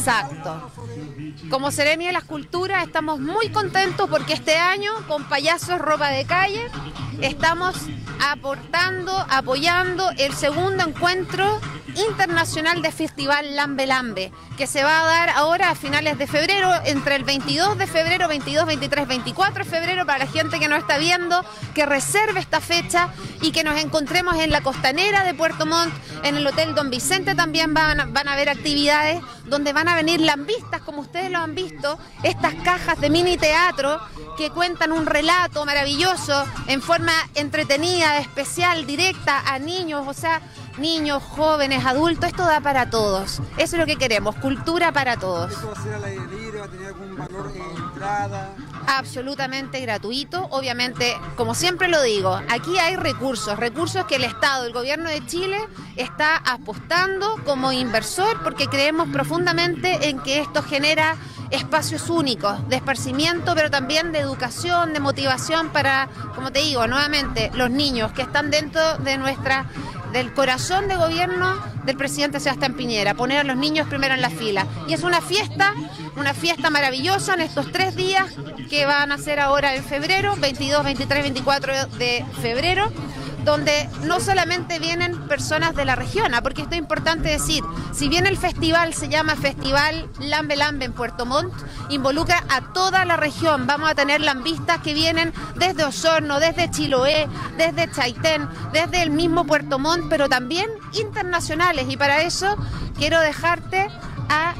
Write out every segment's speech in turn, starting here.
Exacto. Como Seremia de las Culturas estamos muy contentos porque este año con Payasos Ropa de Calle estamos aportando, apoyando el segundo encuentro internacional de Festival Lambe Lambe, que se va a dar ahora a finales de febrero, entre el 22 de febrero, 22, 23, 24 de febrero, para la gente que no está viendo, que reserve esta fecha y que nos encontremos en la costanera de Puerto Montt, en el Hotel Don Vicente también van, a- van a haber actividades donde van a venir lambistas, como ustedes lo han visto, estas cajas de mini teatro que cuentan un relato maravilloso en forma entretenida, especial, directa a niños, o sea, niños, jóvenes, adultos, esto da para todos. Eso es lo que queremos, cultura para todos. ¿Esto va a ser al aire libre? ¿Va a tener algún valor en entrada? absolutamente gratuito. Obviamente, como siempre lo digo, aquí hay recursos, recursos que el Estado, el gobierno de Chile está apostando como inversor porque creemos profundamente en que esto genera espacios únicos de esparcimiento, pero también de educación, de motivación para, como te digo, nuevamente, los niños que están dentro de nuestra del corazón de gobierno del presidente Sebastián Piñera, poner a los niños primero en la fila. Y es una fiesta, una fiesta maravillosa en estos tres días que van a ser ahora en febrero, 22, 23, 24 de febrero, donde no solamente vienen personas de la región, ah, porque esto es importante decir, si bien el festival se llama Festival Lambe Lambe en Puerto Montt, involucra a toda la región, vamos a tener lambistas que vienen desde Osorno, desde Chiloé, desde Chaitén, desde el mismo Puerto Montt, pero también internacionales, y para eso quiero dejarte a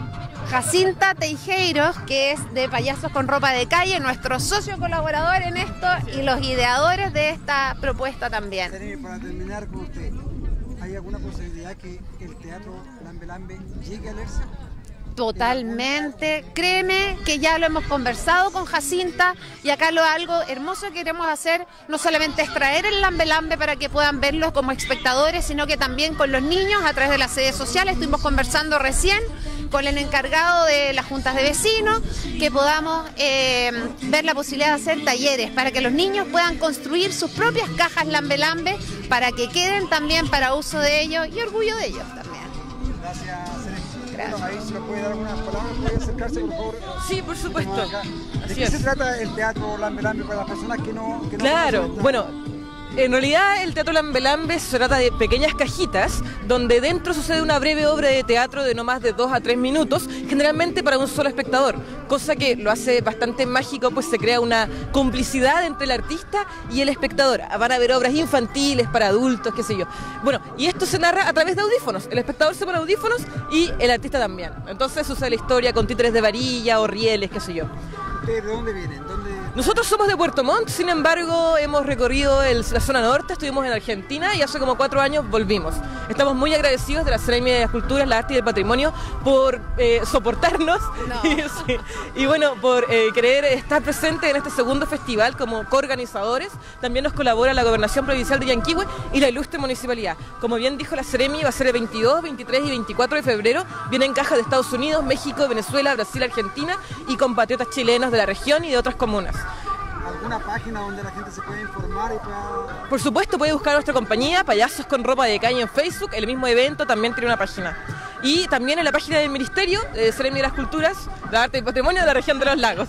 Jacinta Teijeiros, que es de Payasos con Ropa de Calle, nuestro socio colaborador en esto y los ideadores de esta propuesta también. Para terminar con usted, ¿hay alguna posibilidad que el teatro Lambe Lambe llegue a leerse? Totalmente. Créeme que ya lo hemos conversado con Jacinta y acá lo algo hermoso que queremos hacer no solamente es traer el lambe lambe para que puedan verlo como espectadores, sino que también con los niños a través de las sedes sociales. Estuvimos conversando recién con el encargado de las juntas de vecinos, que podamos eh, ver la posibilidad de hacer talleres para que los niños puedan construir sus propias cajas lambe lambe para que queden también para uso de ellos y orgullo de ellos también. Gracias. Bueno, ahí se me puede dar algunas palabras, puede acercarse, por favor. Sí, por supuesto. ¿De Así qué es. se trata el teatro Lambe Lambe para las personas que no, que no Claro, bueno, en realidad el Teatro Lambelambe se trata de pequeñas cajitas donde dentro sucede una breve obra de teatro de no más de dos a tres minutos, generalmente para un solo espectador, cosa que lo hace bastante mágico, pues se crea una complicidad entre el artista y el espectador. Van a haber obras infantiles para adultos, qué sé yo. Bueno, y esto se narra a través de audífonos. El espectador se pone audífonos y el artista también. Entonces sucede la historia con títeres de varilla o rieles, qué sé yo. ¿Ustedes ¿De dónde vienen? ¿Dónde... Nosotros somos de Puerto Montt, sin embargo hemos recorrido el- la zona norte, estuvimos en Argentina y hace como cuatro años volvimos. Estamos muy agradecidos de la Seremi de las Culturas, la Arte y el Patrimonio por eh, soportarnos No. y, sí, y bueno, por eh, querer estar presente en este segundo festival como coorganizadores. También nos colabora la Gobernación Provincial de Yanquihue y la Ilustre Municipalidad. Como bien dijo la Seremi, va a ser el 22, 23 y 24 de febrero. Vienen cajas de Estados Unidos, México, Venezuela, Brasil, Argentina y compatriotas chilenos de la región y de otras comunas. ¿Alguna página donde la gente se pueda informar y pueda... Por supuesto, puede buscar nuestra compañía, Payasos con Ropa de Caña en Facebook. El mismo evento también tiene una página. Y también en la página del Ministerio de Seremi de las Culturas, la Arte y Patrimonio de la región de los lagos.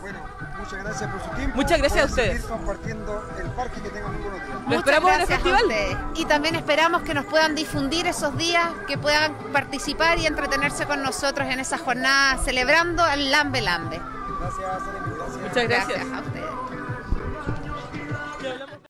Bueno, muchas gracias por su tiempo. Muchas gracias a ustedes. compartiendo el parque que tengan muy buenos días. Lo Muchas esperamos en el gracias a festival. Y también esperamos que nos puedan difundir esos días, que puedan participar y entretenerse con nosotros en esa jornada celebrando el Lambe Lambe. Gracias, Seremi. Gracias. Muchas gracias. gracias a ustedes.